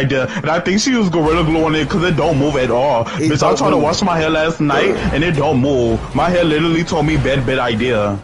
idea, uh, and I think she used Gorilla Glue on it because it don't move at all. It Bitch, I tried move. tried to wash my hair last night, and it don't move. My hair literally told me bad, bad idea.